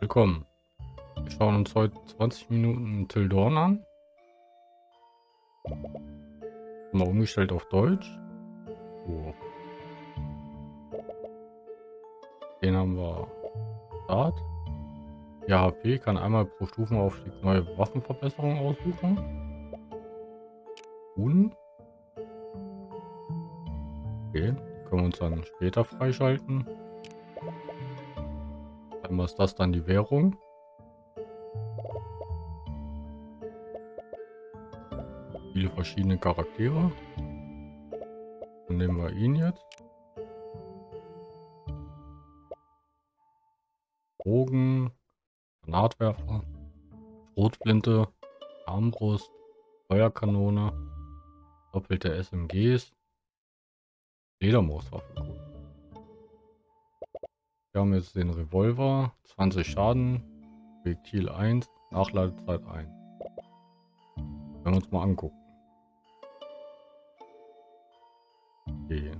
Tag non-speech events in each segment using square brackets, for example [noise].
Willkommen. Wir schauen uns heute 20 Minuten Till Dawn an. Mal umgestellt auf Deutsch. So. Den haben wir Start. Ja, HP kann einmal pro Stufenaufstieg neue Waffenverbesserungen aussuchen. Und Okay, können wir uns dann später freischalten. Einmal ist das dann die Währung. Viele verschiedene Charaktere. Dann nehmen wir ihn jetzt. Bogen, Granatwerfer, Schrotflinte, Armbrust, Feuerkanone, doppelte SMGs, Ledermooswaffe. Wir haben jetzt den Revolver, 20 Schaden, Projektil 1, Nachladezeit 1. Wenn wir uns mal angucken. Okay.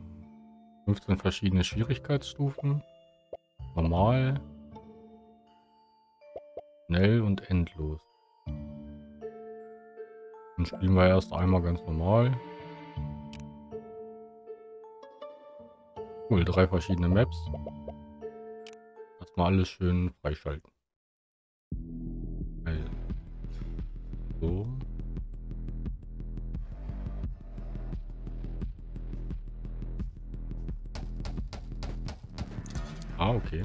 15 verschiedene Schwierigkeitsstufen. Normal, schnell und endlos. Dann spielen wir erst einmal ganz normal. Cool, drei verschiedene Maps. Erstmal alles schön freischalten. So. Ah, okay.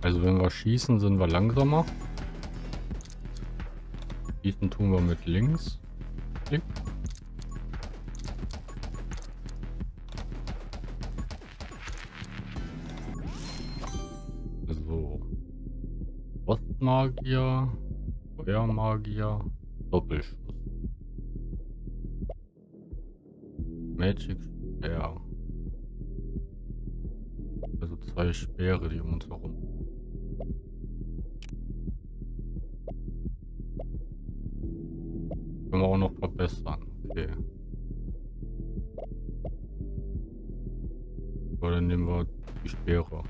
Also wenn wir schießen, sind wir langsamer. Schießen tun wir mit links. Klick. Ostmagier, Feuermagier, Doppelschuss. Magic Spear. Also zwei Speere, die um uns herum Können wir auch noch verbessern. Okay. So, dann nehmen wir die Speere.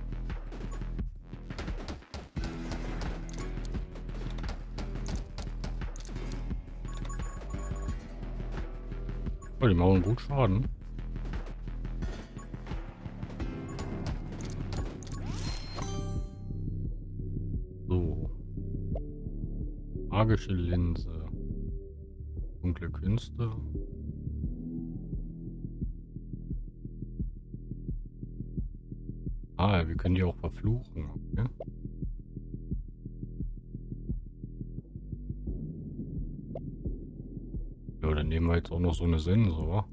Die machen gut Schaden. So. Magische Linse. Dunkle Künste. Ah, wir können die auch verfluchen. Okay. Wir jetzt auch noch so eine Sensor.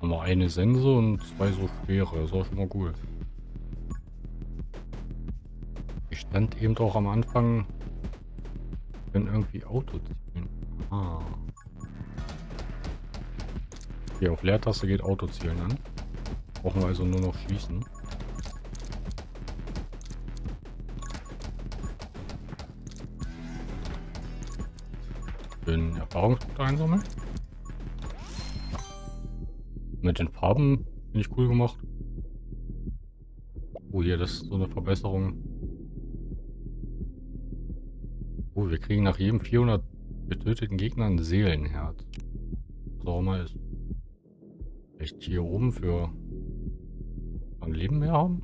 Haben wir eine Sense und zwei so schwere. Das ist auch schon mal gut. stand eben auch am Anfang, wenn irgendwie Auto zielen. Ah. Hier auf Leertaste geht Auto zielen an. Brauchen wir also nur noch schießen. Erfahrungspunkte einsammeln. Mit den Farben finde ich cool gemacht. Oh, hier, das ist so eine Verbesserung. Oh, wir kriegen nach jedem 400 getöteten Gegner ein Seelenherz. Was auch immer ist. Echt hier oben für ein Leben mehr haben?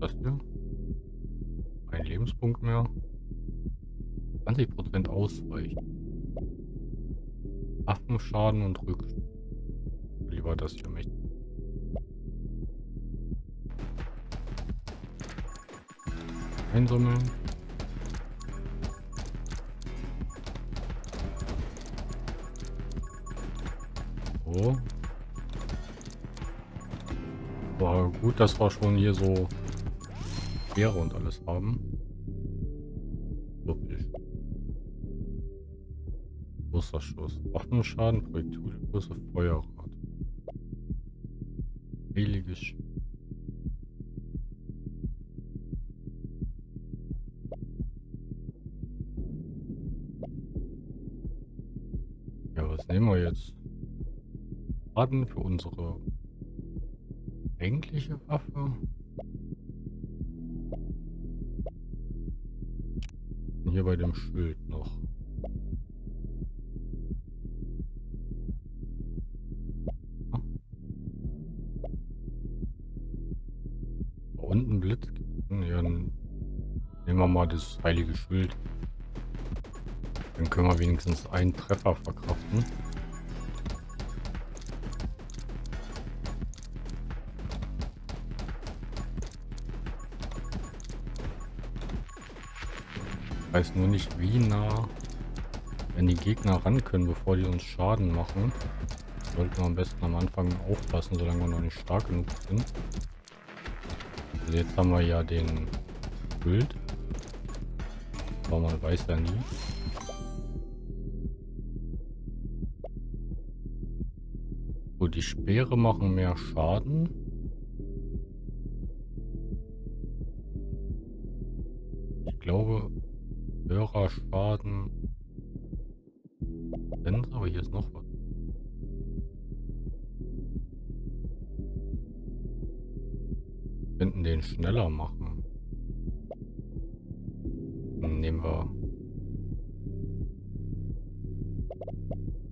Das hier? Ein Lebenspunkt mehr. 20% ausweichen. Waffenschaden und Rückstand. Lieber das hier mächtig. einsammeln. So. War gut, dass wir schon hier so Beere und alles haben. Wasserstoß, Hoffnungsschaden, Projektilgröße, Feuerrad. Heiliges Spiel. Ja, was nehmen wir jetzt? Schaden für unsere eigentliche Waffe. Hier bei dem Schild. Das heilige Schild. Dann können wir wenigstens einen Treffer verkraften. Ich weiß nur nicht, wie nah wenn die Gegner ran können, bevor die uns Schaden machen. Sollten wir am besten am Anfang aufpassen, solange wir noch nicht stark genug sind. Also jetzt haben wir ja den Bild. Aber man weiß ja nie. So, die Speere machen mehr Schaden. Ich glaube, höherer Schaden. Aber hier ist noch was. Könnten den schneller machen. Nehmen wir.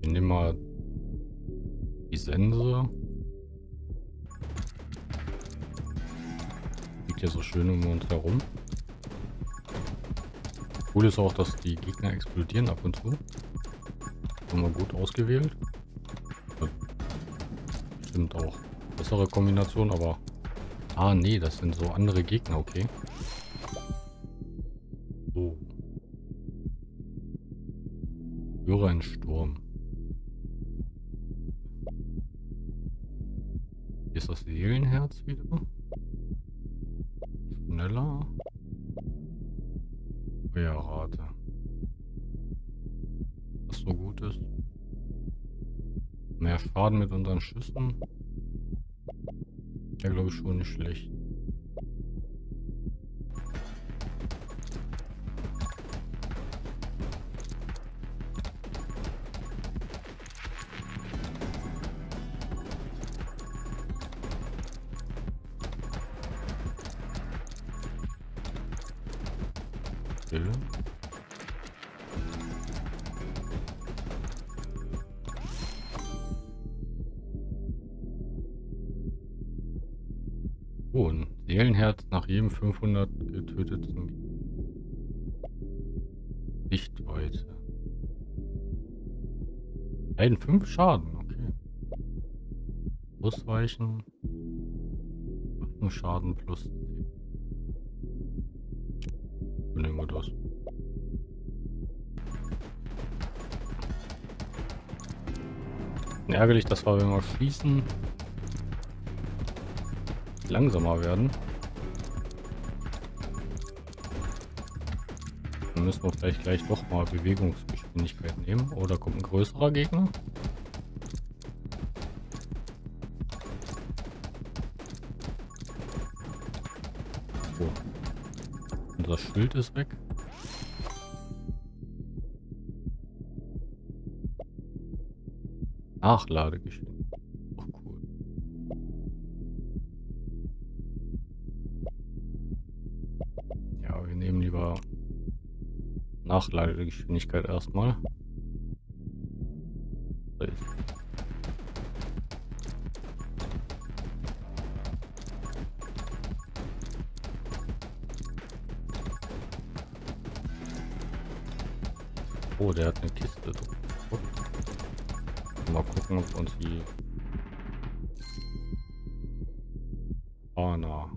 Wir nehmen mal die Sense. Liegt ja so schön um uns herum. Cool ist auch, dass die Gegner explodieren ab und zu. Haben wir gut ausgewählt. Stimmt auch. Bessere Kombination, aber... Ah, nee, das sind so andere Gegner, okay. Schaden mit unseren Schüssen. Ja, glaube ich schon nicht schlecht. Jedem 500 getöteten Sichtweite. Ein 5 Schaden, okay. Ausweichen. Schaden plus 10. Nehmen wir das. Ärgerlich, dass wir, wenn wir schießen, langsamer werden. Müssen wir vielleicht gleich doch mal Bewegungsgeschwindigkeit nehmen. Oder oh, kommt ein größerer Gegner? Oh. Unser Schild ist weg. Nachladegeschwindigkeit. Nachladegeschwindigkeit erstmal. Oh, der hat eine Kiste. Mal gucken, ob uns die... Ana.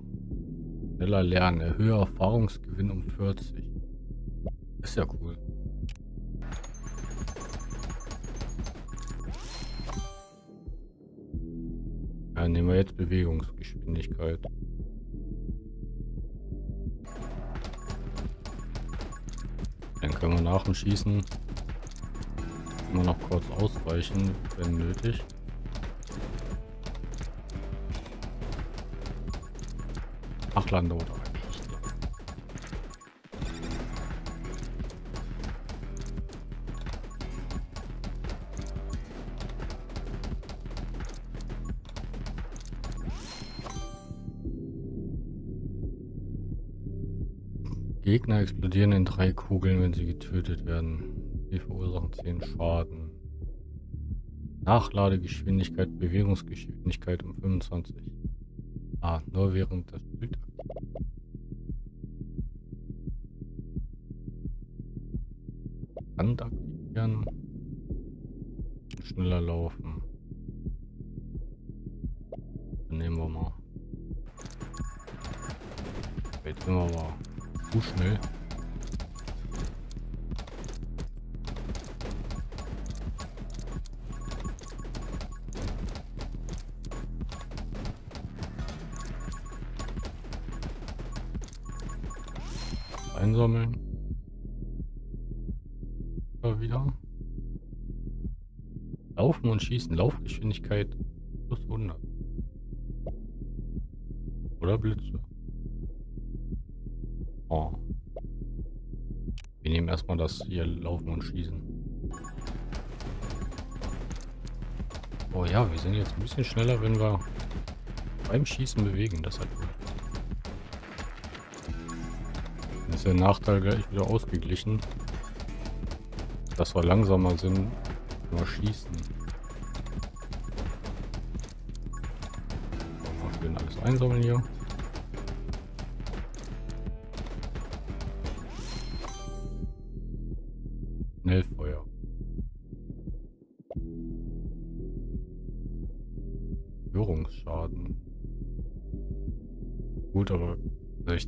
Schneller lernen. Erhöhe Erfahrungsgewinn um 40. Ja cool. Ja, nehmen wir jetzt Bewegungsgeschwindigkeit. Dann können wir nach dem Schießen immer noch kurz ausweichen, wenn nötig. Ach, Lande Gegner explodieren in drei Kugeln, wenn sie getötet werden. Sie verursachen 10 Schaden. Nachladegeschwindigkeit, Bewegungsgeschwindigkeit um 25. Ah, nur während des Bild Hand aktivieren. Schneller laufen. Dann nehmen wir mal. Jetzt sind wir mal zu schnell. Einsammeln. Da wieder. Laufen und schießen. Laufgeschwindigkeit plus 100. Oder Blitze. Oh. Wir nehmen erstmal das hier Laufen und Schießen. Oh ja, wir sind jetzt ein bisschen schneller, wenn wir beim Schießen bewegen. Das hat ist der Nachteil gleich wieder ausgeglichen. Dass wir langsamer sind, wenn wir schießen. So, wir alles einsammeln hier.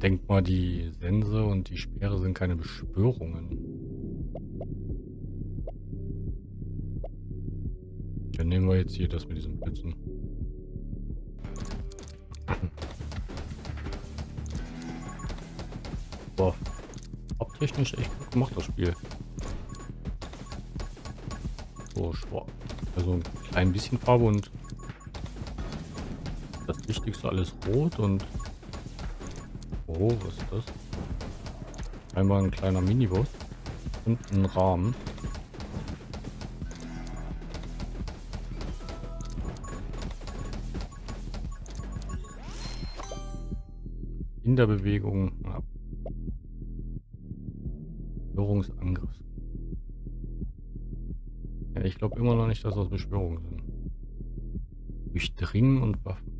Denke mal, die Sense und die Speere sind keine Beschwörungen. Dann nehmen wir jetzt hier das mit diesen Blitzen. [laughs] Boah, haupttechnisch echt gut gemacht, das Spiel. So. Also ein bisschen Farbe und das Wichtigste alles rot und Oh, was ist das? Einmal ein kleiner Minibus und ein Rahmen. In der Bewegung. Ja. Beschwörungsangriff. Ja, ich glaube immer noch nicht, dass das Beschwörungen sind. Durchdringen und Waffen.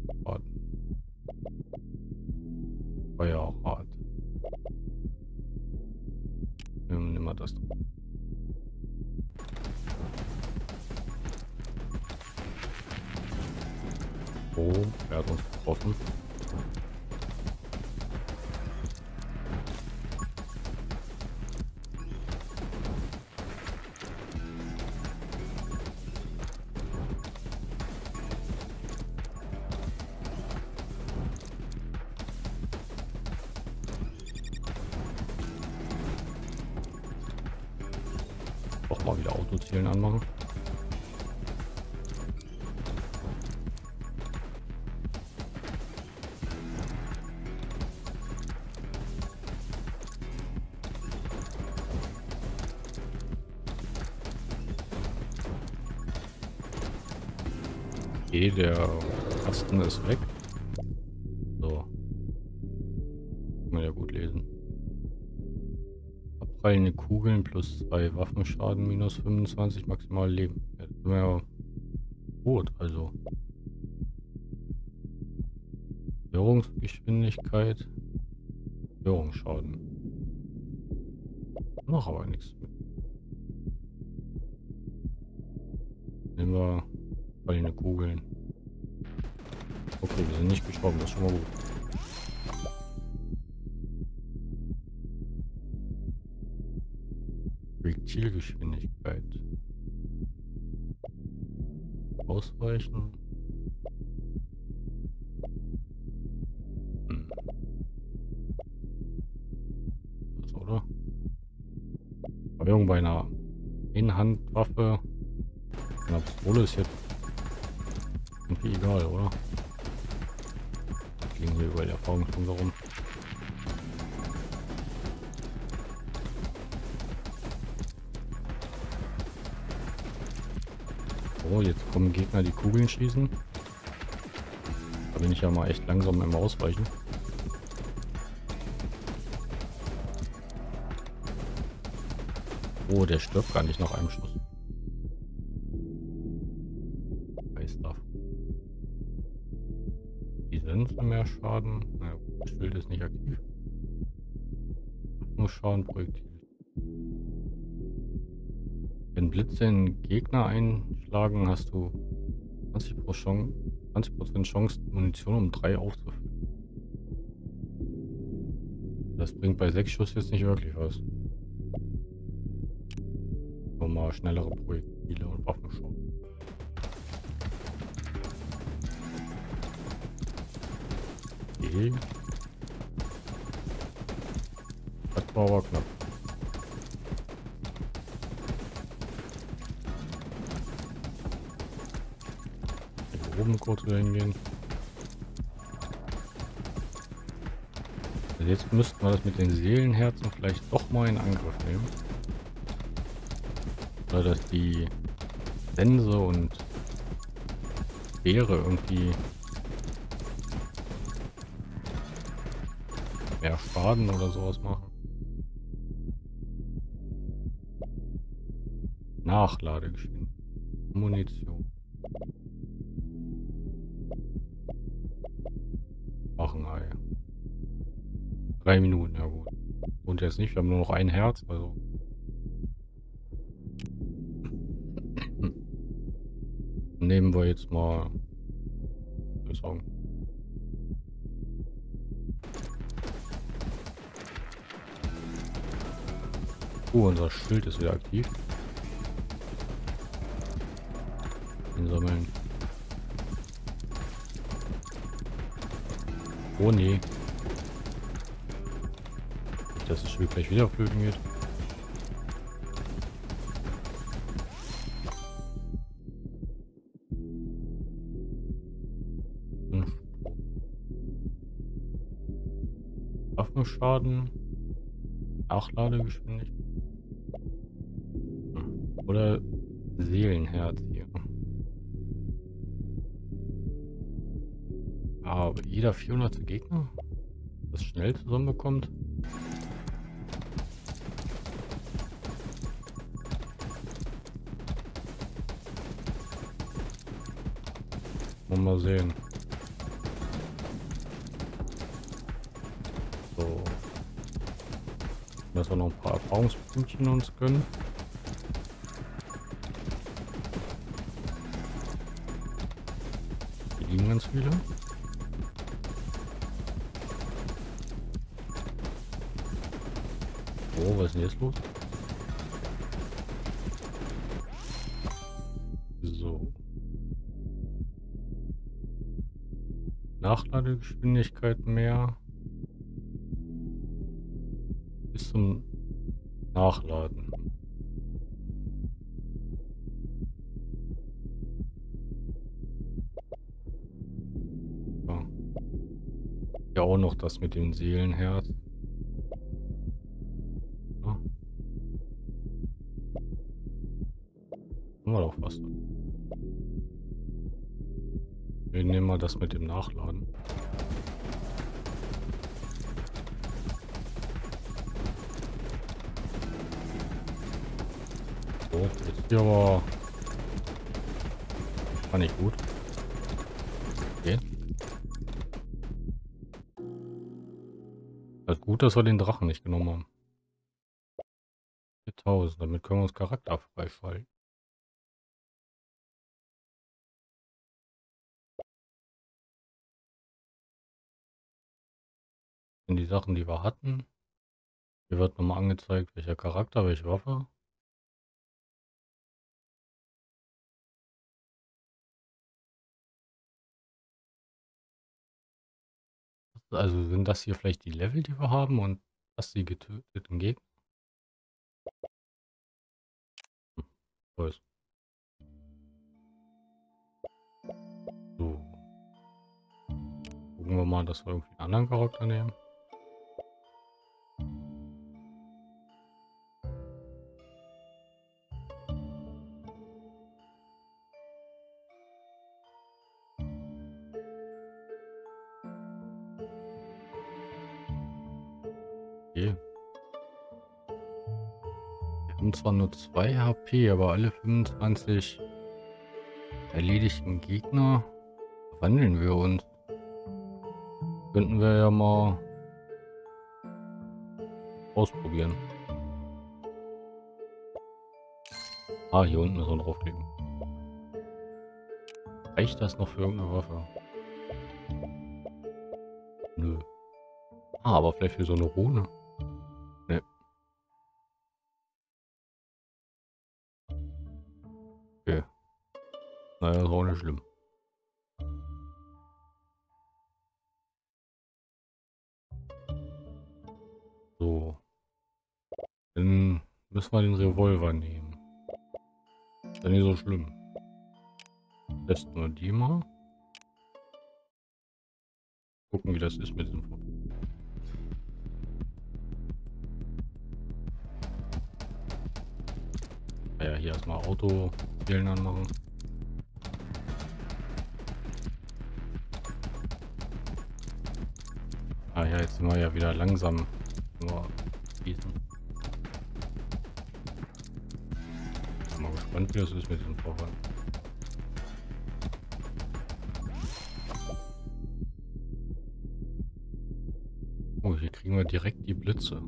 Der Kasten ist weg. Abprallende Kugeln plus 2 Waffenschaden minus 25 maximal Leben. Ja, sind wir ja tot, also. Störungsgeschwindigkeit. Störungsschaden. Noch aber nichts. Nehmen wir fallende Kugeln. Okay, wir sind nicht gestorben, das ist schon mal gut. Zielgeschwindigkeit. Ausweichen. Hm. Das, oder? Verwirrung bei einer Inhandwaffe. Eine Pistole ist jetzt irgendwie egal, oder? mir überall der Augenspunkte rum. Oh, jetzt kommen Gegner, die Kugeln schießen. Da bin ich ja mal echt langsam im Ausweichen. Oh, der stirbt gar nicht nach einem Schuss. Schaden. Das Schild ist nicht aktiv. Nur Schaden Projektil. Wenn Blitze in Gegner einschlagen, hast du 20%, Chance, 20 Chance, Munition um 3 aufzufüllen. Das bringt bei 6 Schuss jetzt nicht wirklich was. Nur schnellere Projektile und Waffen Okay. Das war aber knapp. Hier oben kurz hingehen. Also jetzt müssten wir das mit den Seelenherzen vielleicht doch mal in Angriff nehmen. Oder dass die Sense und Beere irgendwie mehr Schaden oder sowas machen. Nachladegeschwindigkeit. Munition. Wachenei. Drei Minuten, ja gut. Und jetzt nicht, wir haben nur noch ein Herz, also. Nehmen wir jetzt mal. Oh, unser Schild ist wieder aktiv. Einsammeln. Oh nee dass das Spiel gleich wieder flöten geht. Waffenschaden. Nachladegeschwindigkeit. Oder Seelenherz hier. Aber jeder 400 Gegner das schnell zusammenbekommt. mal sehen. So. Dass wir noch ein paar Erfahrungspunktchen uns gönnen. Jetzt los? Nachladegeschwindigkeit mehr. Bis zum Nachladen. Ja auch noch das mit dem Seelenherz. Haben wir doch was. Wir nehmen mal das mit dem Nachladen. So, jetzt hier aber... War nicht gut. Okay. Das ist gut, dass wir den Drachen nicht genommen haben. 4000, damit können wir uns Charakter freifalten. In die Sachen, die wir hatten. Hier wird nochmal angezeigt, welcher Charakter, welche Waffe. Also sind das hier vielleicht die Level, die wir haben und das die getöteten Gegner? Hm. So. Gucken wir mal, dass wir irgendwie einen anderen Charakter nehmen. Zwar nur 2 HP, aber alle 25 erledigten Gegner verwandeln wir uns. Könnten wir ja mal ausprobieren. Ah, hier unten ist er draufklicken. Reicht das noch für irgendeine Waffe? Nö. Ah, aber vielleicht für so eine Rune. Wir den Revolver nehmen. Ist ja nicht so schlimm. Testen wir die mal. Gucken, wie das ist mit dem. Ah ja, hier erstmal Auto wählen anmachen. Ah ja, jetzt sind wir ja wieder langsam. Nur schießen. Gespannt, wie das ist mit diesem Vorfall. Oh, hier kriegen wir direkt die Blitze.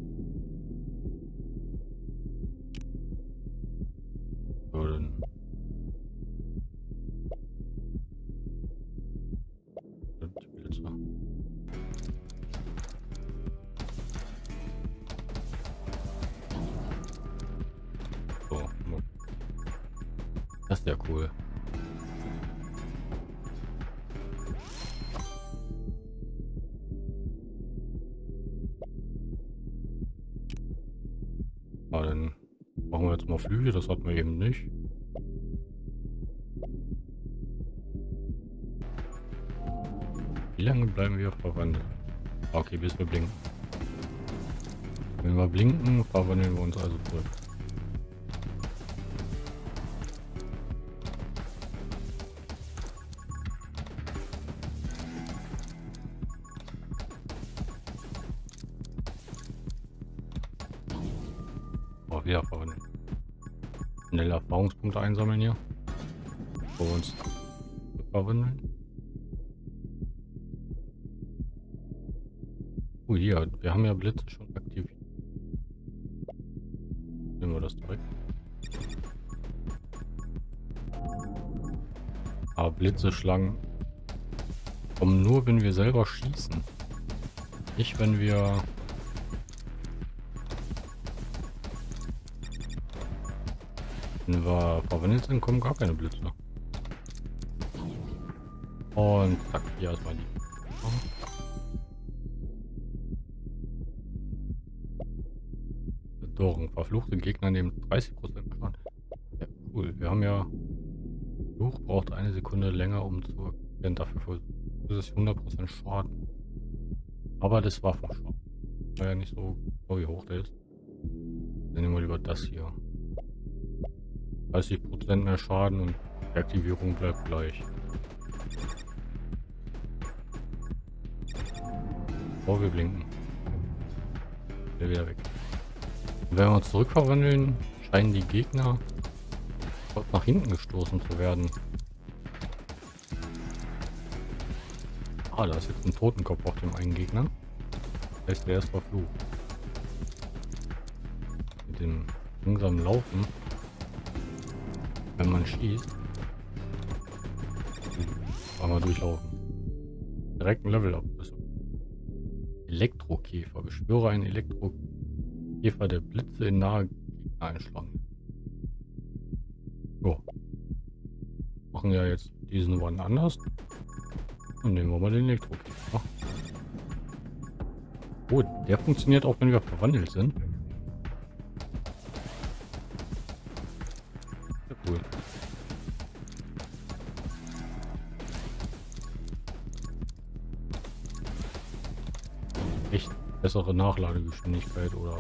Okay, bis wir blinken. Wenn wir blinken, verwandeln wir uns also zurück. Oh, wieder verwandeln. Schnell Erfahrungspunkte einsammeln hier. Wir uns verwandeln. Hier, wir haben ja Blitze schon aktiviert. Nehmen wir das direkt. Aber Blitze schlagen kommen nur, wenn wir selber schießen. Nicht, wenn wir Wenn wir verwandelt sind, kommen gar keine Blitze. Und zack, hier erstmal die. Bedrohung. Verfluchte Gegner nehmen 30% Schaden. Ja, cool. Wir haben ja. Fluch braucht eine Sekunde länger, um zu erkennen. Dafür ist es 100% Schaden. Aber das war vom Schaden. War ja nicht so, so wie hoch der ist. Dann nehmen wir lieber das hier. 30% mehr Schaden und die Aktivierung bleibt gleich. Oh, wir blinken. Der wieder weg. Wenn wir uns zurückverwandeln, scheinen die Gegner nach hinten gestoßen zu werden. Ah, da ist jetzt ein Totenkopf auf dem einen Gegner. Das heißt, der ist verflucht. Mit dem langsamen Laufen wenn man schießt. Einmal durchlaufen. Direkt ein Level up. Elektrokäfer. Beschwöre einen Elektrokäfer, der Blitze in nahe einschlagen. So. Machen ja jetzt diesen One anders. Und nehmen wir mal den Elektrokäfer. Oh, der funktioniert auch, wenn wir verwandelt sind. Echt bessere Nachladegeschwindigkeit oder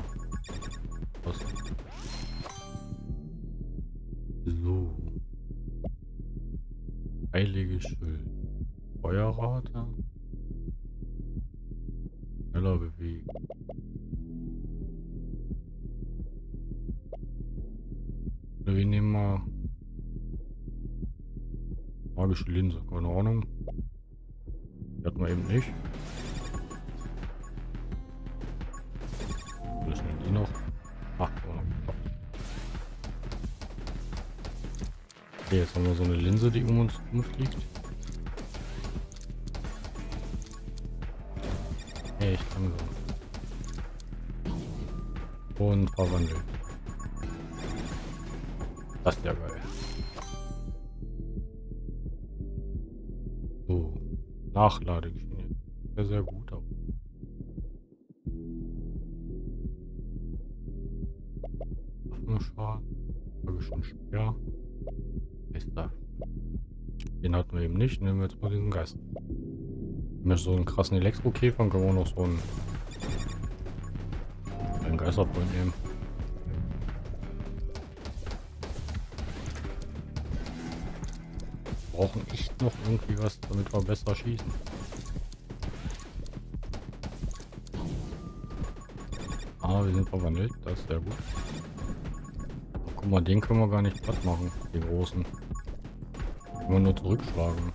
Nachladegeschwindigkeit. Sehr, sehr gut auch. Waffenschaden. Magischen Speer. Da. Den hatten wir eben nicht. Nehmen wir jetzt mal diesen Geist. Mit so einen krassen Elektrokäfer können wir noch so einen, einen Geisterfreund nehmen. Brauchen echt noch irgendwie was, damit wir besser schießen. Ah, wir sind verwandelt. Das ist sehr gut. Guck mal, den können wir gar nicht platt machen. Den großen. Können wir nur zurückschlagen.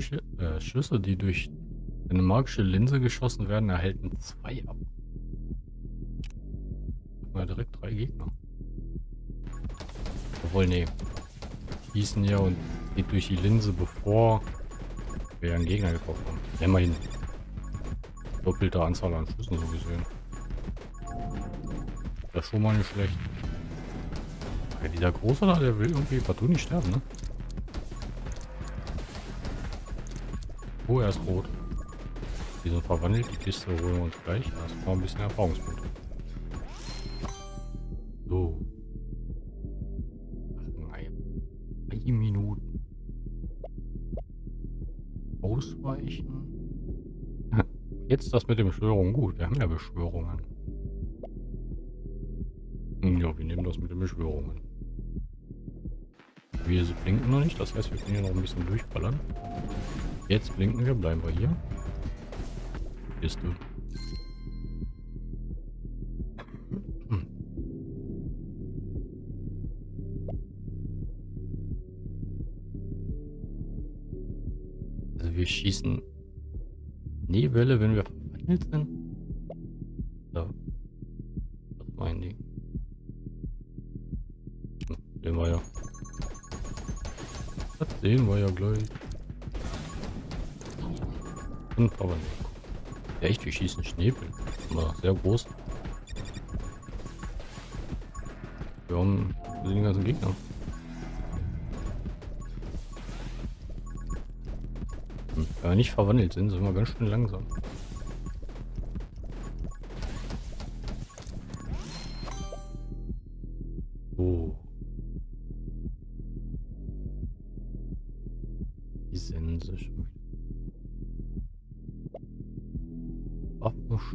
Schüsse, äh, Schüsse, die durch eine magische Linse geschossen werden, erhalten zwei ab. Mal direkt drei Gegner. Obwohl, nee. Schießen ja und geht durch die Linse, bevor wir einen Gegner getroffen haben. Immerhin. Doppelte Anzahl an Schüssen so gesehen. Das ist schon mal nicht schlecht. Ja, dieser Große da, der will irgendwie partout nicht sterben, ne? Oh, er ist rot. Sind verwandelt. Die Kiste holen wir uns gleich. Erstmal ein bisschen Erfahrungspunkte. So. Minuten. Ausweichen. [laughs] Jetzt das mit den Beschwörungen. Gut, wir haben ja Beschwörungen. Ja, wir nehmen das mit den Beschwörungen. Wir blinken noch nicht, das heißt, wir können hier noch ein bisschen durchballern. Jetzt blinken wir, bleiben wir hier. Bist du. Hm. Also wir schießen Nebelle, wenn wir verwandelt sind. So. Das ist mein Ding. Sehen wir ja. Das sehen wir ja gleich. Und aber nicht. Echt, wir schießen Schnäbel. Aber sehr groß. Wir haben den ganzen Gegner. Hm. Wenn wir nicht verwandelt sind, sind wir ganz schön langsam. Die Sense schon.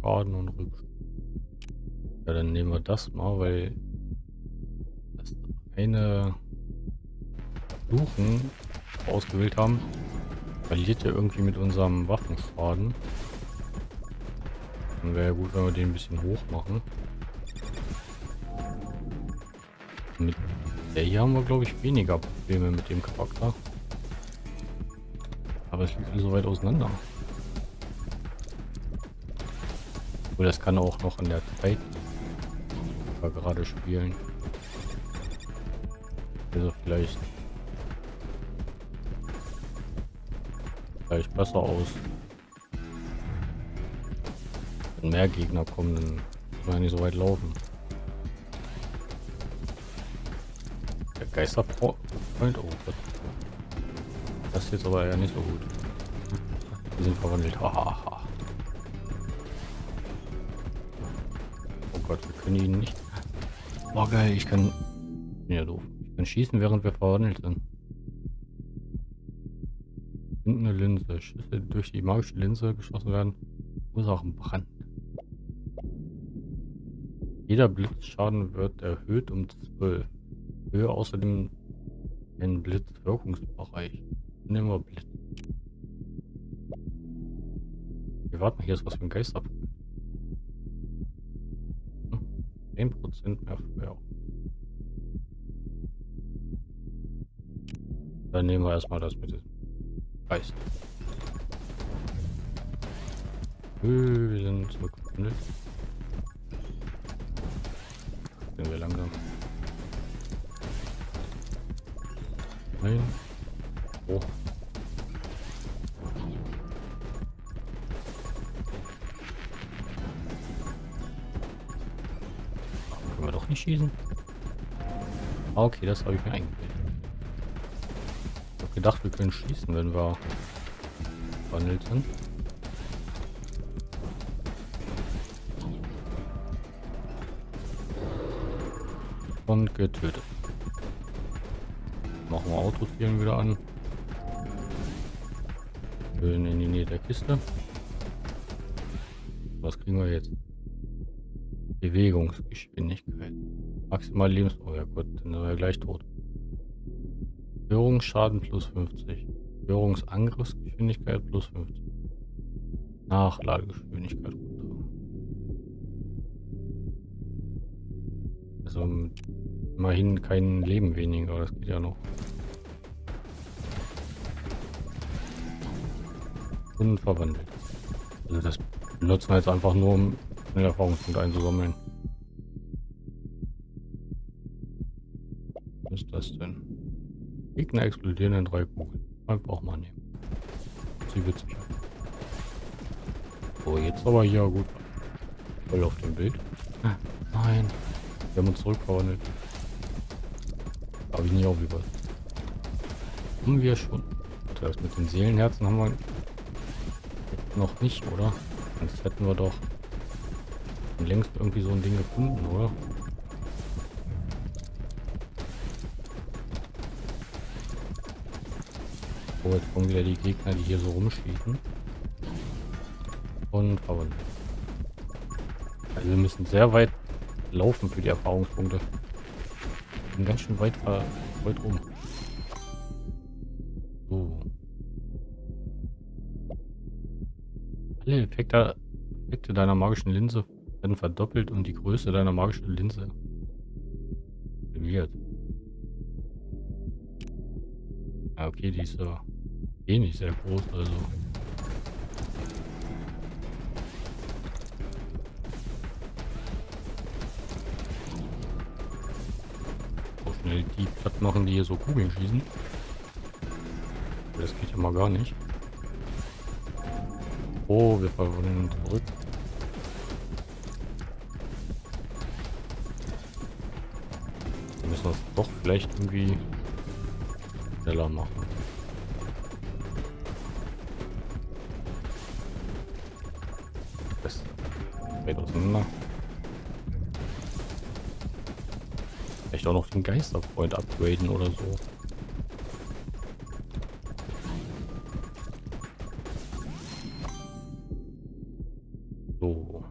Waffenschaden und Rückstand. Ja, dann nehmen wir das mal, weil das eine Suchen ausgewählt haben, verliert ja irgendwie mit unserem Waffenschaden. Dann wäre ja gut, wenn wir den ein bisschen hoch machen. Mit der hier haben wir, glaube ich, weniger Probleme mit dem Charakter. Aber es liegt so weit auseinander. Obwohl, das kann auch noch in der Zeit gerade spielen. Also vielleicht vielleicht besser aus. Wenn mehr Gegner kommen, dann kann man nicht so weit laufen. Der Geisterfreund, oh Gott. Das ist jetzt aber ja nicht so gut. Wir sind verwandelt. Hahaha. Können ihn nicht. Oh geil, ich kann... Ja, doof. Ich kann schießen, während wir verwandelt sind. Eine Linse. Schüsse durch die magische Linse geschossen werden. Ursachen Brand. Jeder Blitzschaden wird erhöht um 12. Höhe außerdem Ein Blitzwirkungsbereich. Nehmen wir Blitz. Wir warten, hier ist was für ein Geist ab. 10% mehr Feuer. Dann nehmen wir erstmal das mit dem Geist. Wir sind zurückgewandelt. Sind wir langsam. Nein. Oh. Schießen? Ah, okay, das habe ich mir eingebildet. Ich habe gedacht, wir können schießen, wenn wir wandelt sind. Und getötet. Machen wir Autotieren wieder an. Schön in die Nähe der Kiste. Was kriegen wir jetzt? Bewegungsgeschwindigkeit. Maximal Lebens... Oh ja gut, dann sind wir gleich tot. Störungsschaden plus 50. Störungsangriffsgeschwindigkeit plus 50. Nachladegeschwindigkeit runter. Also immerhin kein Leben weniger, das geht ja noch. Und verwandelt. Also das benutzen wir jetzt einfach nur, um schnell Erfahrungspunkte einzusammeln. Gegner explodieren in drei Kugeln. Einfach mal nehmen. Sie witzig. Oh, jetzt aber hier gut. Voll auf dem Bild. Ah, nein. Wir haben uns zurückverwandelt. Habe ich nie aufgepasst. Haben wir schon. Das mit den Seelenherzen haben wir noch nicht, oder? Sonst hätten wir doch längst irgendwie so ein Ding gefunden, oder? Oh, jetzt kommen wieder die Gegner, die hier so rumschießen. Und verwundet. Also wir müssen sehr weit laufen für die Erfahrungspunkte. Wir sind ganz schön weit, äh, weit rum. So. Alle Effekte, Effekte deiner magischen Linse werden verdoppelt und die Größe deiner magischen Linse verliert. Ja, okay, die ist ja eh nicht sehr groß, also. So schnell die platt machen, die hier so Kugeln schießen. Das geht ja mal gar nicht. Oh, wir verwandeln zurück. Wir müssen das doch vielleicht irgendwie schneller machen. Auseinander. Vielleicht auch noch den Geisterfreund upgraden oder so. So.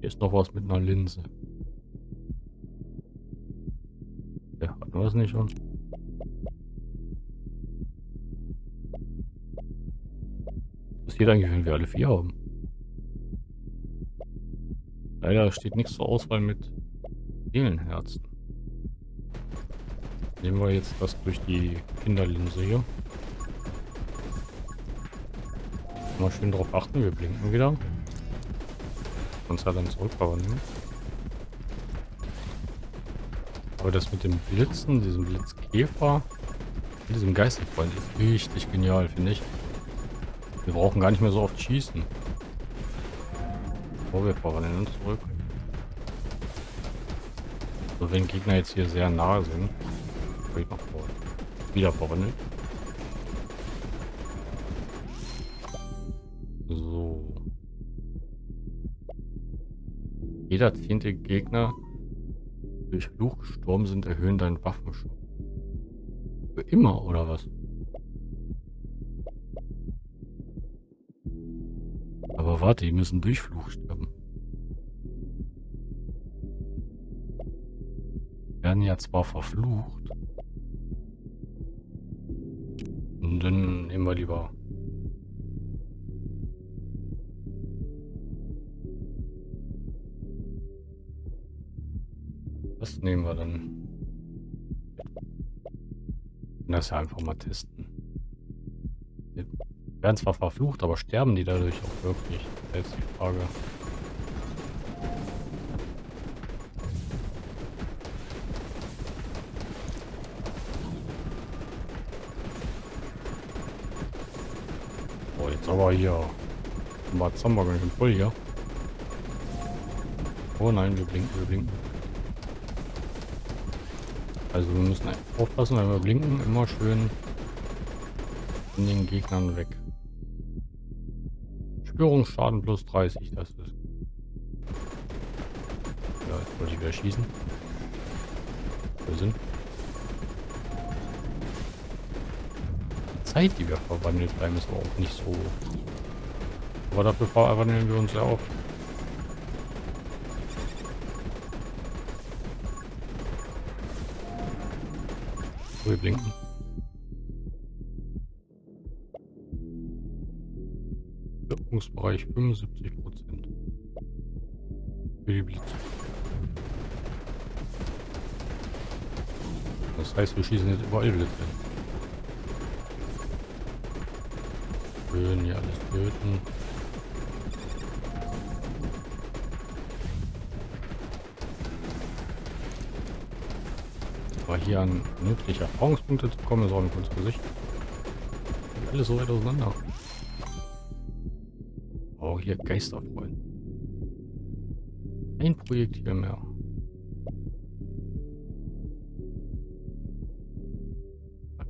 Hier ist noch was mit einer Linse. Ja, hatten wir es nicht schon? Was passiert eigentlich, wenn wir alle vier haben? Leider steht nichts zur Auswahl mit Seelenherzen. Nehmen wir jetzt das durch die Kinderlinse hier. Mal schön darauf achten, wir blinken wieder. Sonst hat dann zurückverwandeln. Aber das mit dem Blitzen, diesem Blitzkäfer, diesem Geisterfreund ist richtig genial, finde ich. Wir brauchen gar nicht mehr so oft schießen. Oh, wir verwandeln uns zurück. So, wenn Gegner jetzt hier sehr nahe sind, ich noch vor. Wieder verwandelt. Jeder zehnte Gegner durch Fluch gestorben sind, erhöhen deinen Waffenschutz. Für immer, oder was? Aber warte, die müssen durch Fluch sterben. Werden ja zwar verflucht. Und dann nehmen wir lieber Was nehmen wir dann? Das ja einfach mal testen. Wir werden zwar verflucht, aber sterben die dadurch auch wirklich? Das ist die Frage. Aber hier. Mal Zomber ganz schön voll hier. Oh nein, wir blinken, wir blinken. Also wir müssen aufpassen, wenn wir blinken, immer schön von den Gegnern weg. Spürungsschaden plus 30, das ist. Ja, jetzt wollte ich wieder schießen. Wir sind. Zeit, die wir verwandelt bleiben, ist auch nicht so. Aber dafür verwandeln wir uns ja auch Früh blinken. Wirkungsbereich 75 Prozent. Für die Blitze. Das heißt, wir schießen jetzt überall Blitze. Hier töten. Aber hier an nützliche Erfahrungspunkte zu kommen, ist auch ein gutes Gesicht. Alles so weit auseinander. Oh, hier Geisterfreund. Ein Projektil mehr.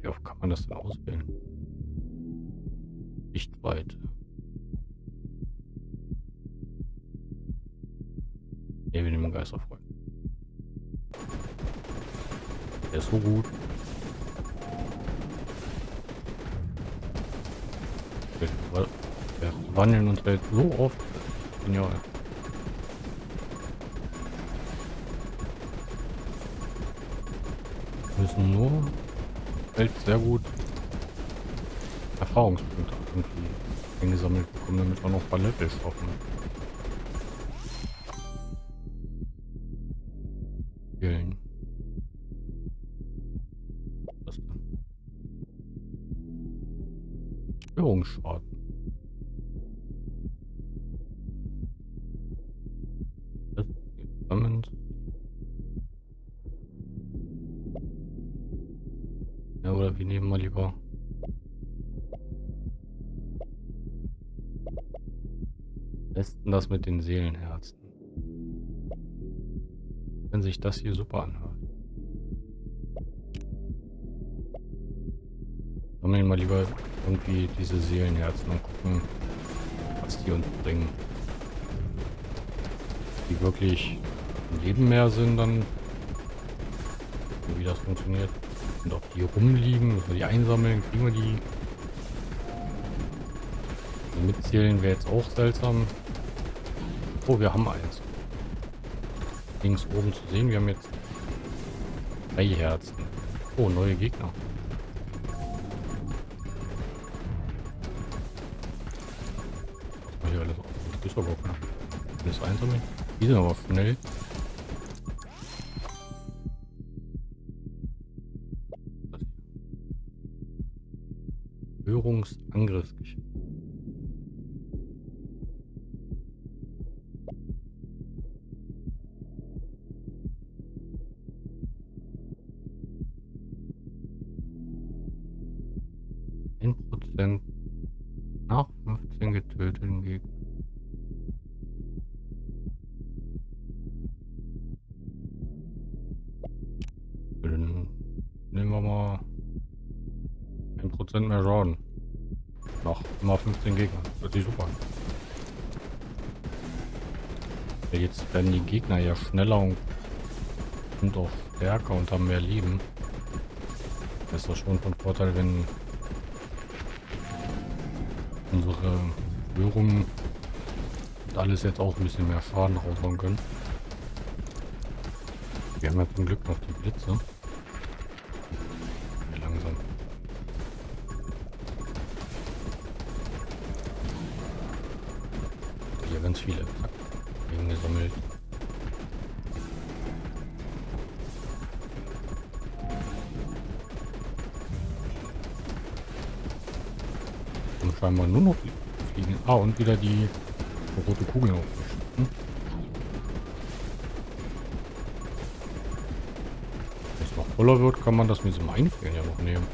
Wie oft kann man das denn auswählen? Sichtweite. So gut. Wir wandeln uns halt so oft. Genial. Wir müssen nur halt sehr gut Erfahrungspunkte irgendwie eingesammelt bekommen, damit wir noch ein paar Levels. Spielen. Das mit den Seelenherzen. Wenn sich das hier super anhört. Sammeln mal lieber irgendwie diese Seelenherzen und gucken, was die uns bringen. Die wirklich Leben mehr sind, dann wie das funktioniert. Und ob die rumliegen, müssen wir die einsammeln, kriegen wir die. Also mitzählen wäre jetzt auch seltsam. Oh, wir haben eins. Links oben zu sehen, wir haben jetzt drei Herzen. Oh, neue Gegner. ist aber knapp. Das einsammeln. Die sind aber schnell. Hörungsangriffsgeschichte. Gegner ja schneller und sind auch stärker und haben mehr Leben. Das ist doch schon von Vorteil, wenn unsere Währungen und alles jetzt auch ein bisschen mehr Schaden raushauen können. Wir haben ja zum Glück noch die Blitze. Scheinbar nur noch fliegen. Ah, und wieder die rote Kugel aufgeschnitten. Wenn es noch voller wird, kann man das mit so einem Einfrieren ja noch nehmen.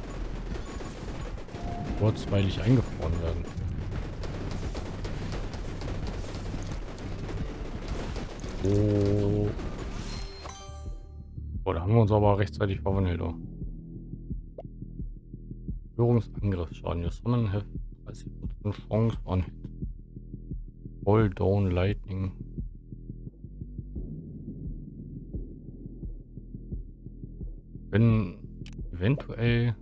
Kurzweilig eingefroren werden. Oh. Oh, da haben wir uns aber rechtzeitig verwandelt. Oh. Führungsangriffsschaden. Your summon have 30% Chance on Fall Down Lightning. Wenn eventuell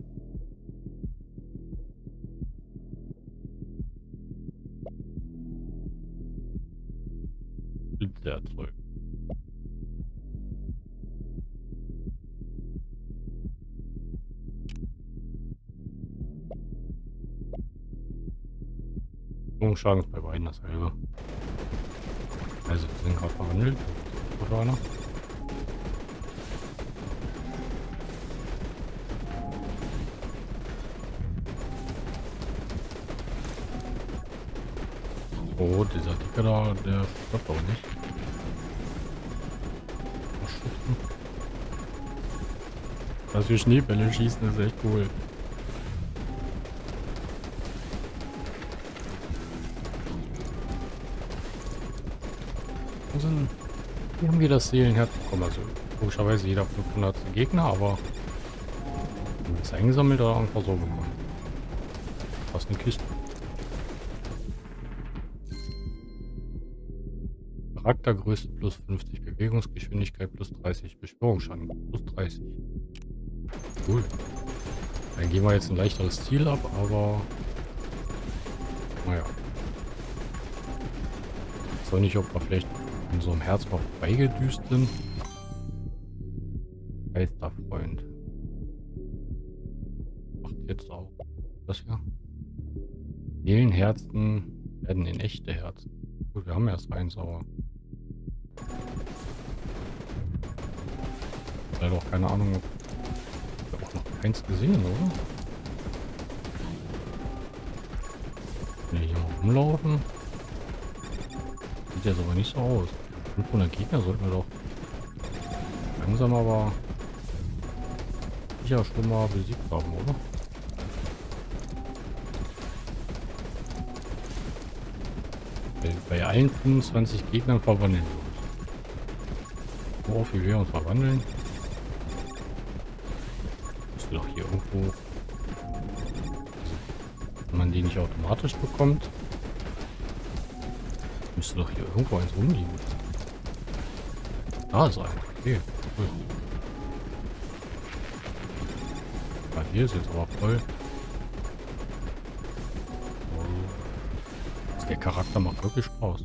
Schaden ist bei beiden dasselbe. Also, wir sind gerade verwandelt. Oder einer? Oh, dieser Dicke da, der stoppt auch nicht. Was für Schneebälle schießen, ist echt cool. Das Seelenherz bekommen? Also logischerweise jeder 500 Gegner, aber es eingesammelt oder einfach so bekommen? Fast eine Kiste. Charaktergröße plus 50, Bewegungsgeschwindigkeit plus 30, Beschwörungsschaden plus 30. Cool. Dann gehen wir jetzt ein leichteres Ziel ab, aber naja. Weiß nicht, ob wir vielleicht einem Herz mal vorbeigedüst sind. Geisterfreund. Macht jetzt auch das hier. Seelenherzen werden in echte Herzen. Gut, wir haben erst eins, aber... Leider auch keine Ahnung, ob wir auch noch keins gesehen, oder? Wenn wir hier mal rumlaufen. Sieht jetzt aber nicht so aus. 500 Gegner sollten wir doch langsam aber sicher schon mal besiegt haben, oder? Bei, bei allen 25 Gegnern verwandeln wir uns. Worauf wir uns verwandeln? Müsste doch hier irgendwo... Wenn man die nicht automatisch bekommt, müsste doch hier irgendwo eins rumliegen. Da ist ein. Okay, cool. Ah, hier ist jetzt aber voll. Oh. Der Charakter macht wirklich Spaß.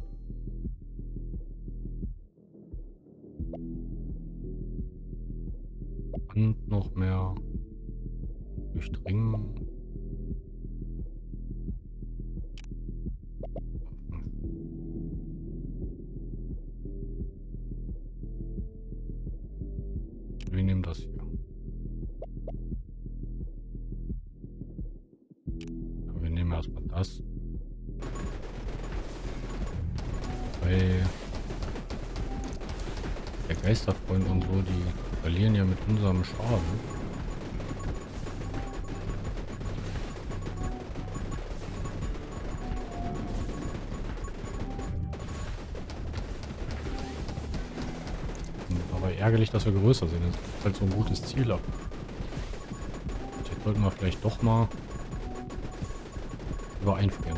Ärgerlich, dass wir größer sind. Das ist halt so ein gutes Ziel ab. Sollten wir vielleicht doch mal über einfrieren.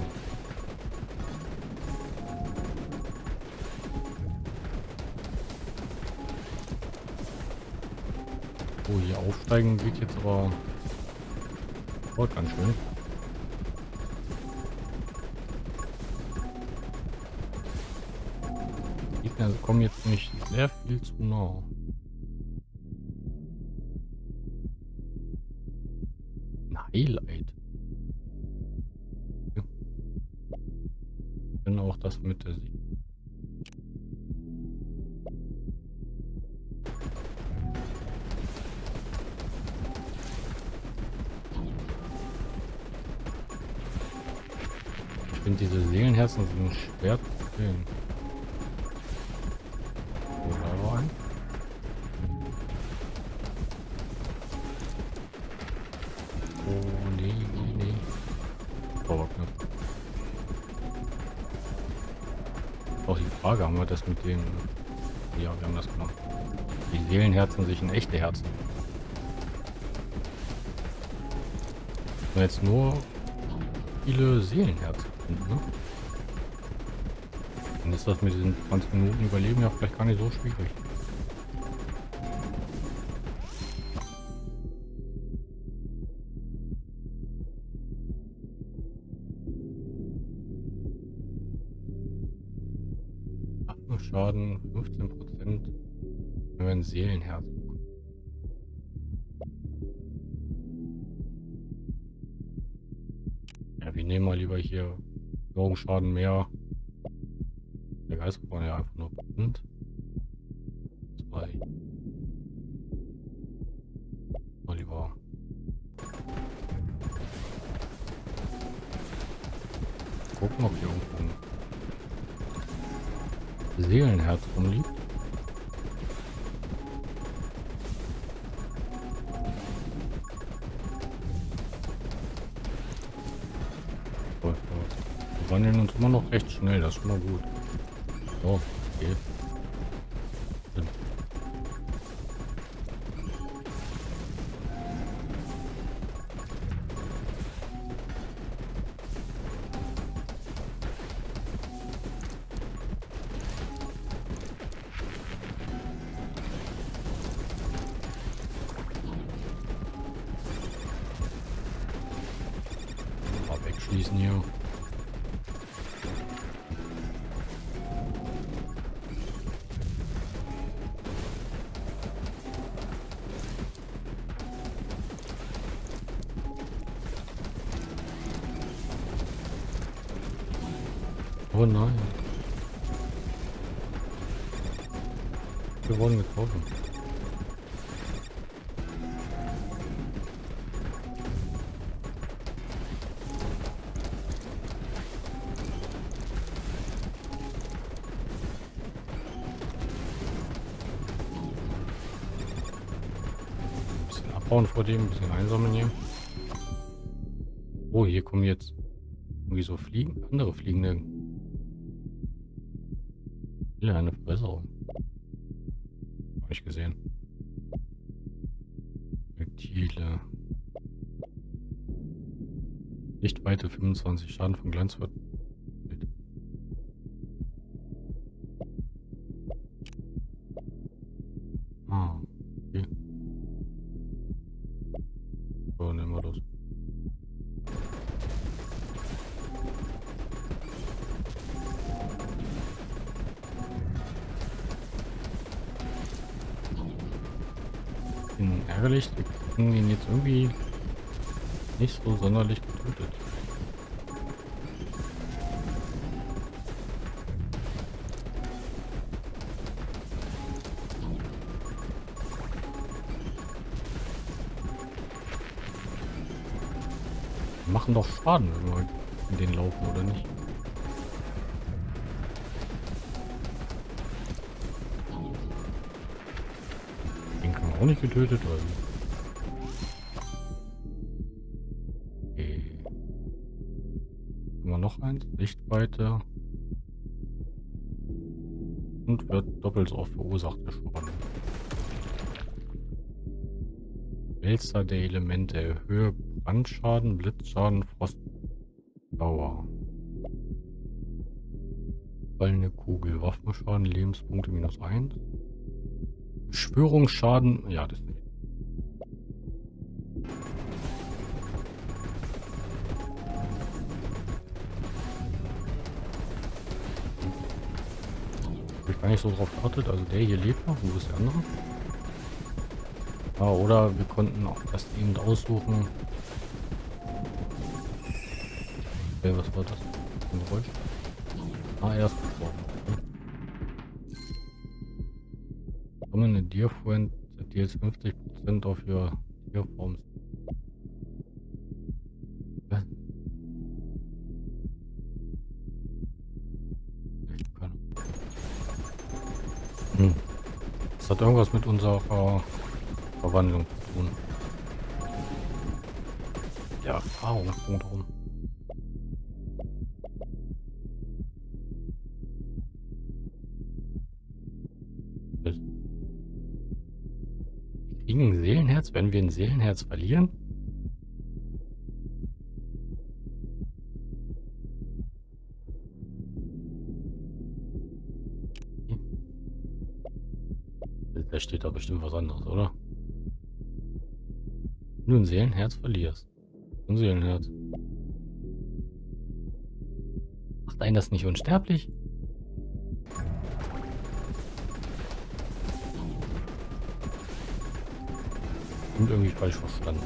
Oh, hier aufsteigen geht jetzt aber voll ganz schön. Gegner kommen jetzt nicht sehr viel zu nah. Highlight. Ja. Dann auch das mit der Sicht. Ich finde diese Seelenherzen sind schwer zu sehen. Wir das mit dem... Ja, wir haben das gemacht. Die Seelenherzen sich in echte Herzen. Wir jetzt nur viele Seelenherzen finden, ne? Dann ist das mit diesen 20 Minuten Überleben ja vielleicht gar nicht so schwierig. Bekommen. Ja, wir nehmen mal lieber hier Augenschaden mehr. Der Geist war ja einfach nur Prozent. Zwei. Mal lieber. Gucken, ob hier irgendwo ein Seelenherz rumliegt. Wandeln uns immer noch recht schnell, das ist schon mal gut. So, geht. Mal wegschließen hier. Oh nein. Wir wurden getroffen. Ein bisschen abbauen vor dem, ein bisschen einsammeln hier. Oh, hier kommen jetzt irgendwie so Fliegen, andere fliegende. 25 Schaden von Glanz wird. Ah, okay. So, nehmen wir das. Bisschen ärgerlich, wir kriegen ihn jetzt irgendwie nicht so sonderlich getötet. Machen doch Schaden, wenn wir in den laufen, oder nicht? Den kann man auch nicht getötet, wie? Okay. Immer noch eins. Sichtweite. Und wird doppelt so oft verursacht der Schaden. Wälzer der Elemente. Erhöhe Brandschaden, Blitzschaden, Frostdauer. Fallende Kugel. Waffenschaden, Lebenspunkte minus 1. Beschwörungsschaden. Ja, das nicht. Ich gar nicht so drauf geachtet. Also der hier lebt noch. Wo ist der andere? Ah, oder wir konnten auch das eben aussuchen. Okay, was war das? Ein Geräusch? Ah, erst a dear friend deals 50% of your dear forms. Hm. Das hat irgendwas mit unserer Verwandlung zu tun. Ja, Erfahrungspunkt rum. Seelenherz, wenn wir ein Seelenherz verlieren? Da steht da bestimmt was anderes, oder? Wenn du ein Seelenherz verlierst. Ein Seelenherz. Macht einen das nicht unsterblich? Und irgendwie falsch verstanden.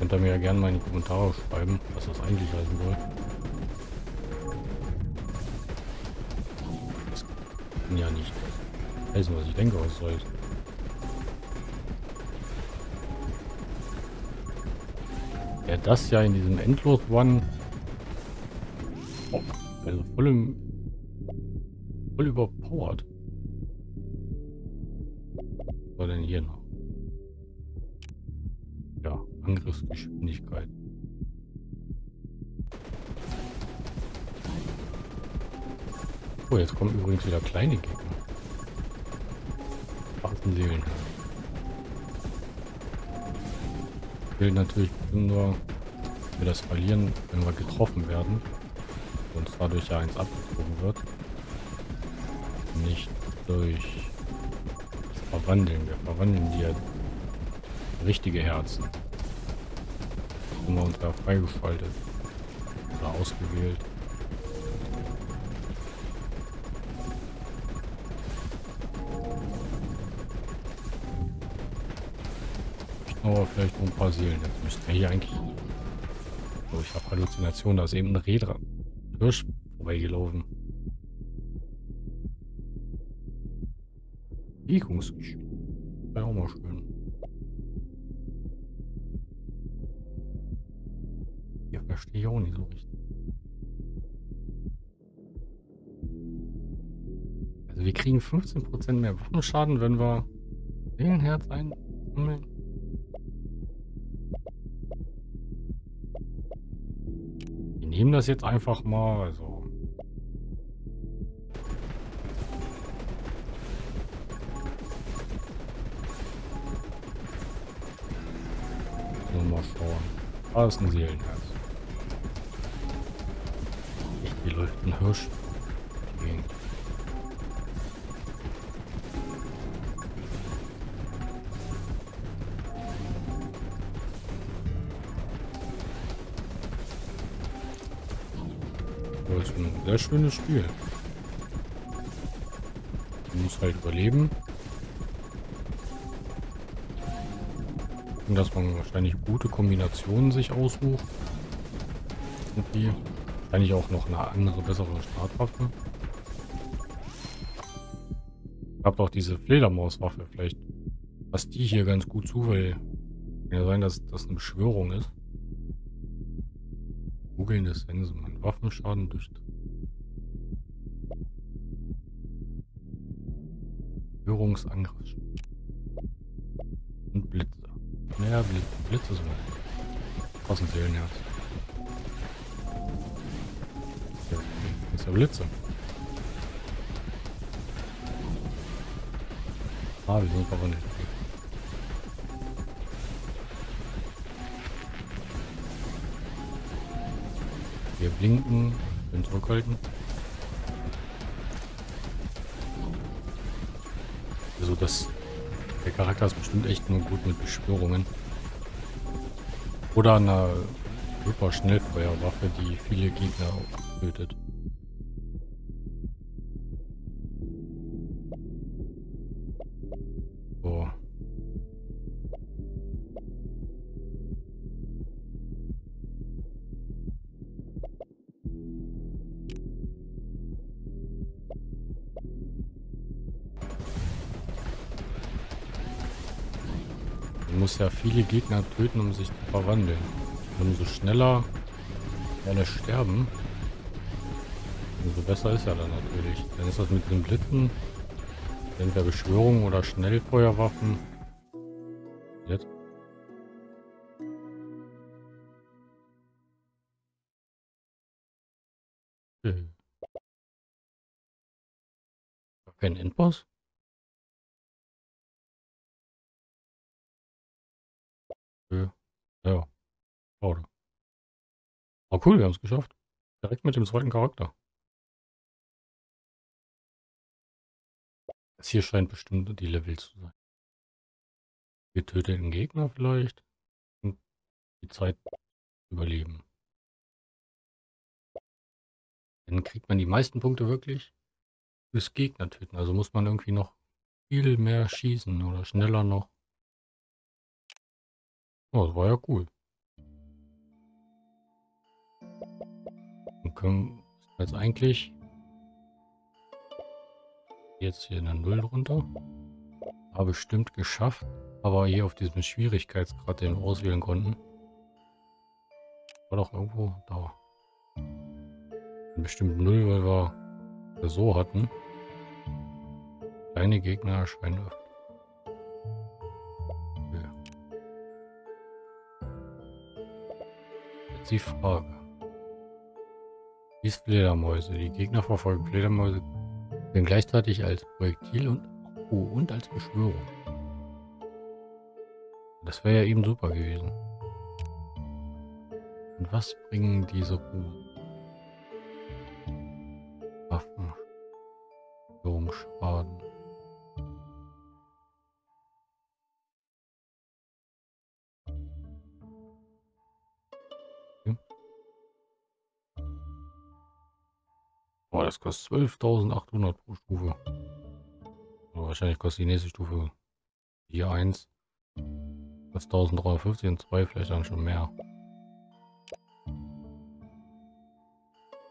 Könnt ihr mir ja gerne mal in die Kommentare schreiben, was das eigentlich heißen soll. Das kann ja nicht heißen, was ich denke, was es soll. Ja, das ja in diesem Endlos-One. Oh, also voll im. voll überpowered. Angriffsgeschwindigkeit. Oh, jetzt kommen übrigens wieder kleine Gegner. Seelen. Gilt natürlich nur, wir das verlieren, wenn wir getroffen werden. Und dadurch ja eins abgezogen wird. Nicht durch Verwandeln. Wir verwandeln die richtige Herzen. Haben wir uns da freigeschaltet. Oder ausgewählt. Aber vielleicht paar Seelen. Jetzt müssten wir hier eigentlich... Oh, ich habe Halluzinationen. Da ist eben ein Räder. Hirsch vorbeigelaufen. Bewegungsgeschwindigkeit. Wäre auch mal schön. Hier verstehe ich auch nicht so richtig. Also wir kriegen 15% mehr Waffenschaden, wenn wir Seelenherz einsammeln. nehmen das jetzt einfach mal. Also. Mal schauen. Da ist ein Seelenherz. Ein Hirsch. Das ist ein sehr schönes Spiel. Man muss halt überleben. Und dass man wahrscheinlich gute Kombinationen sich aussucht. Irgendwie. Wahrscheinlich auch noch eine andere, bessere Startwaffe. Ich habe auch diese Fledermauswaffe. Vielleicht passt die hier ganz gut zu, weil kann ja sein, dass das eine Beschwörung ist. Kugelnde Sensen. Waffenschaden durch Führungsangriff und Blitze. Naja, Blitze, Blitze sind aus ja Blitze. Ah, wir sind aber nicht. Wir blinken, schön zurückhalten. Also das, der Charakter ist bestimmt echt nur gut mit Beschwörungen. Oder einer super Schnellfeuerwaffe, die viele Gegner tötet. Man muss ja viele Gegner töten, um sich zu verwandeln. Umso schneller alle sterben, umso besser ist er dann natürlich. Dann ist das mit den Blitzen, entweder Beschwörung oder Schnellfeuerwaffen. Jetzt. Okay. Kein Endboss? Ja. Schade. Oh cool, wir haben es geschafft. Direkt mit dem zweiten Charakter. Das hier scheint bestimmt die Level zu sein. Den Gegner vielleicht und die Zeit überleben. Dann kriegt man die meisten Punkte wirklich fürs Gegner töten. Also muss man irgendwie noch viel mehr schießen oder schneller noch. Oh, das war ja cool. Dann können wir jetzt eigentlich jetzt hier eine Null drunter. Habe bestimmt geschafft, aber hier auf diesem Schwierigkeitsgrad den wir auswählen konnten. War doch irgendwo da. Bestimmt Null, weil wir so hatten. Kleine Gegner erscheinen. Die Frage. Dies Fledermäuse. Die Gegner verfolgen Fledermäuse denn gleichzeitig als Projektil und, oh, und als Beschwörung. Das wäre ja eben super gewesen. Und was bringen diese Ruhen? Boah, das kostet 12.800 pro Stufe. Aber wahrscheinlich kostet die nächste Stufe hier 1. Das 1350 und 2 vielleicht dann schon mehr.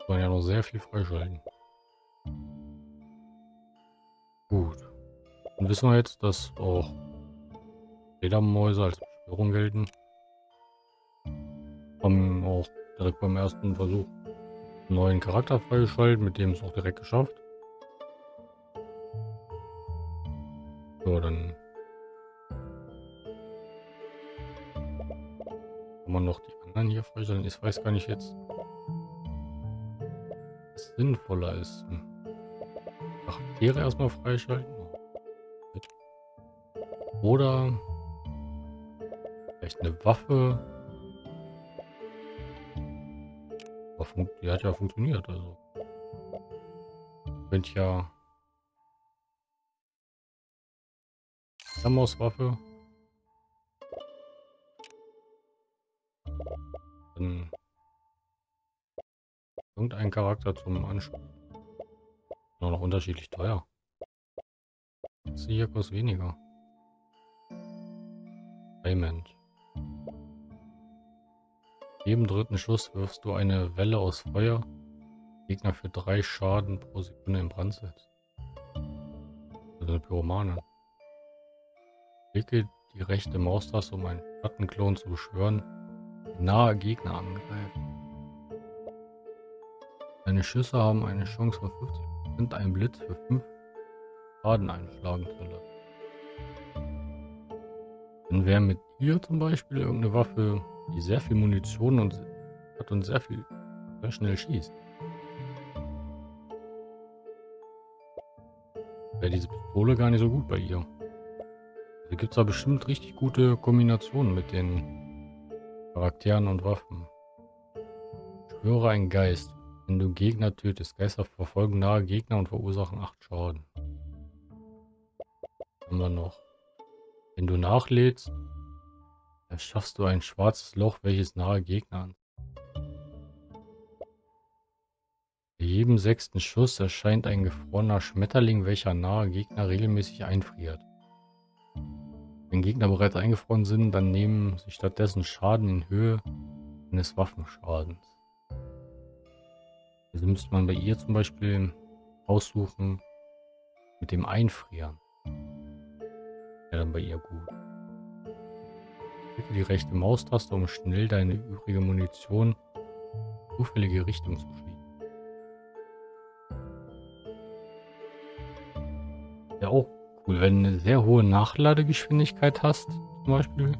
Man ja noch sehr viel freischalten. Gut. Dann wissen wir jetzt, dass auch Fledermäuse als Beschwörung gelten. Haben auch direkt beim ersten Versuch neuen Charakter freigeschaltet, mit dem es auch direkt geschafft. So, dann kann man noch die anderen hier freischalten. Ich weiß gar nicht jetzt, was sinnvoller ist. Hm. Charaktere erstmal freischalten. Oder vielleicht eine Waffe die hat ja funktioniert, also. Könnt ja. Waffe. Dann irgendein Charakter zum Anspielen. Nur noch unterschiedlich teuer. Das hier kostet weniger. Payment jedem dritten Schuss wirfst du eine Welle aus Feuer. Gegner für drei Schaden pro Sekunde in Brand setzt. Also eine Pyromane. Klicke die rechte Maustaste, um einen Schattenklon zu beschwören, nahe Gegner angreift. Deine Schüsse haben eine Chance von 50%, einen Blitz für 5 Schaden einschlagen zu lassen. Wenn wer mit dir zum Beispiel irgendeine Waffe die sehr viel Munition und hat und sehr viel sehr schnell schießt. Wäre diese Pistole gar nicht so gut bei ihr. Da gibt es da bestimmt richtig gute Kombinationen mit den Charakteren und Waffen. Schwöre ein Geist. Wenn du Gegner tötest, Geister verfolgen nahe Gegner und verursachen 8 Schaden. Haben wir noch. Wenn du nachlädst, Erschaffst du ein schwarzes Loch, welches nahe Gegner an. Bei jedem sechsten Schuss erscheint ein gefrorener Schmetterling, welcher nahe Gegner regelmäßig einfriert. Wenn Gegner bereits eingefroren sind, dann nehmen sie stattdessen Schaden in Höhe eines Waffenschadens. Also müsste man bei ihr zum Beispiel aussuchen mit dem Einfrieren. Ja, dann bei ihr gut. Drücke die rechte Maustaste, um schnell deine übrige Munition zufällige Richtung zu schieben. Ja, auch cool, wenn du eine sehr hohe Nachladegeschwindigkeit hast, zum Beispiel.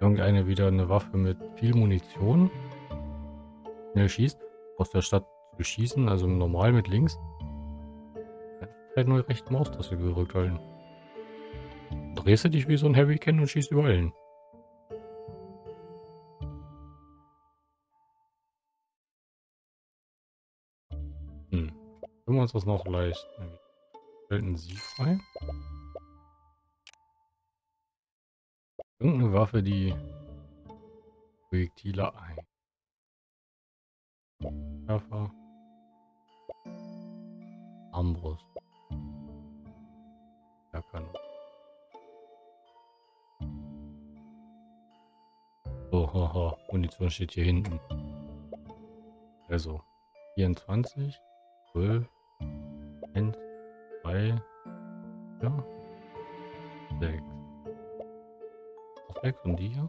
Irgendeine wieder eine Waffe mit viel Munition. Schnell schießt, aus der Stadt zu schießen, also normal mit links. Halt nur rechte Maustaste gedrückt halten. Drehst du dich wie so ein Hurricane und schießt überall hin. Uns das noch leisten? Stellten Sie frei. Irgendeine Waffe, die Projektile ein. Werfer. Armbrust. Ja, kann. So, haha. Munition steht hier hinten. Also, 24, 12, 1, 2, ja, 6. Noch 6 und die hier?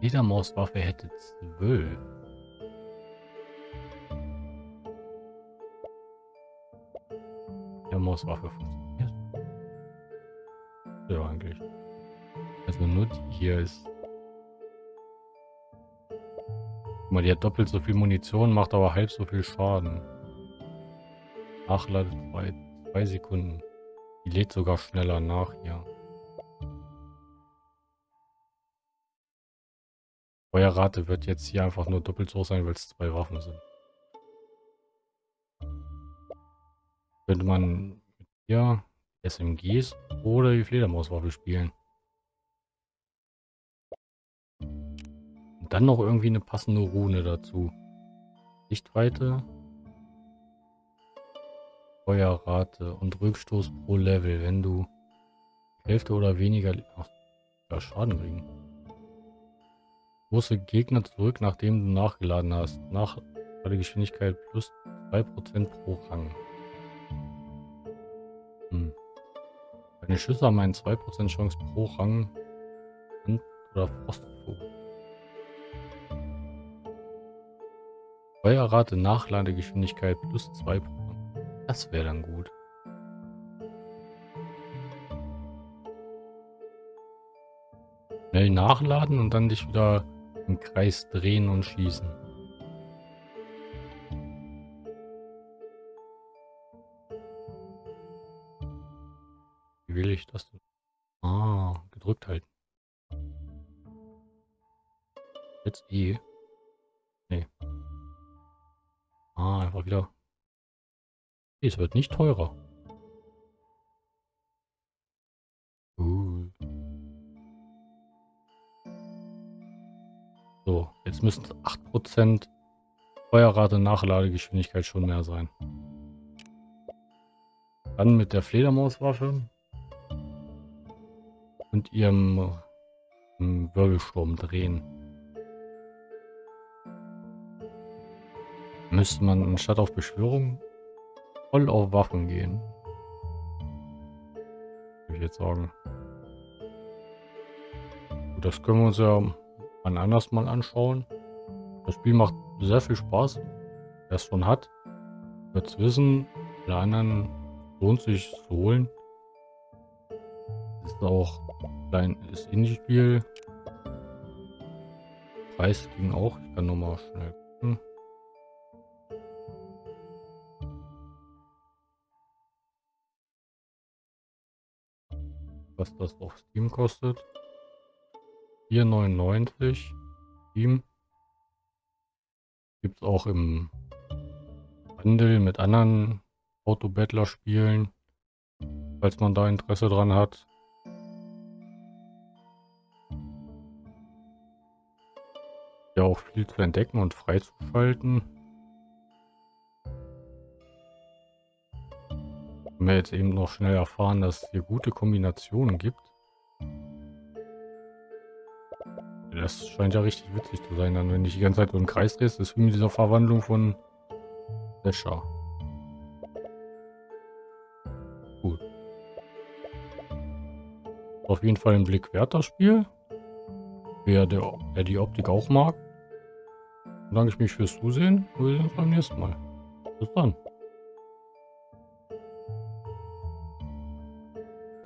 Ledermauswaffe hätte 12. Der Mauswaffe funktioniert. Ja, eigentlich. Also nur die hier ist. Guck mal, die hat doppelt so viel Munition, macht aber halb so viel Schaden. Nachlade bei zwei Sekunden. Die lädt sogar schneller nach hier. Feuerrate wird jetzt hier einfach nur doppelt so sein, weil es zwei Waffen sind. Könnte man mit hier SMGs oder die Fledermauswaffe spielen. Und dann noch irgendwie eine passende Rune dazu. Sichtweite Feuerrate und Rückstoß pro Level, wenn du Hälfte oder weniger ach, ja, Schaden bringen. Große Gegner zurück, nachdem du nachgeladen hast. Nachladegeschwindigkeit plus 2% pro Rang. Hm. Deine Schüsse haben eine 2% Chance pro Rang und oder Frostvogel. Feuerrate Nachladegeschwindigkeit plus 2%. Das wäre dann gut. Schnell nachladen und dann dich wieder im Kreis drehen und schießen. Wie will ich das denn? Ah, gedrückt halten. Jetzt E. es wird nicht teurer. Uh. So, jetzt müssten 8% Feuerrate Nachladegeschwindigkeit schon mehr sein. Dann mit der Fledermauswaffe und ihrem Wirbelsturm drehen. Müsste man anstatt auf Beschwörung voll auf Waffen gehen. Würde ich jetzt sagen. Das können wir uns ja ein anders mal anschauen. Das Spiel macht sehr viel Spaß. Wer es schon hat, wird es wissen. Alle anderen lohnt sich zu holen. Ist auch ein kleines Indie-Spiel. Preis ging auch. Ich kann nochmal schnell was das auf Steam kostet. 4,99 Steam. Gibt es auch im Bundle mit anderen Autobattler-Spielen, falls man da Interesse dran hat. Ja, auch viel zu entdecken und freizuschalten. Haben wir jetzt eben noch schnell erfahren, dass es hier gute Kombinationen gibt. Das scheint ja richtig witzig zu sein, dann wenn ich die ganze Zeit so im Kreis drehst, ist wie mit dieser Verwandlung von Sascha. Gut. Auf jeden Fall ein Blick wert, das Spiel. Wer, der, wer die Optik auch mag. Danke ich mich fürs Zusehen. Wir sehen uns beim nächsten Mal. Bis dann.